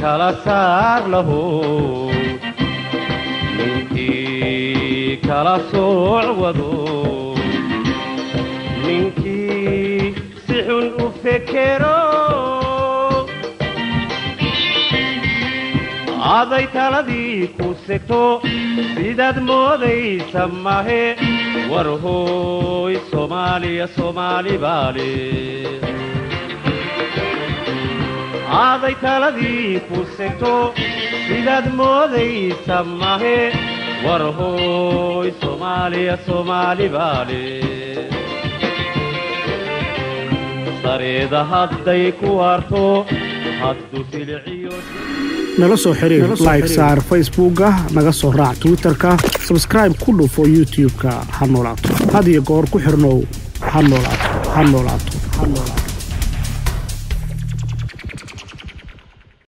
kala saar laho ninkii kala sooc wado ninkii si xun u fekero aday taladii ku segto sidaad moodaysa mahe war hooy soomaaliya soomaali baale aaday taladii ku segto sidaad moodaysa mahe war hooy soomaaliya soomaali baale sareeda hadday ku harto haddu siliciyo nala soo xiriir like saar facebooka naga soo raac twitterka sabskraib ku dhufo youtube-ka ha noolaato had iyo goor ku xirnow ha noolaato ha noolaato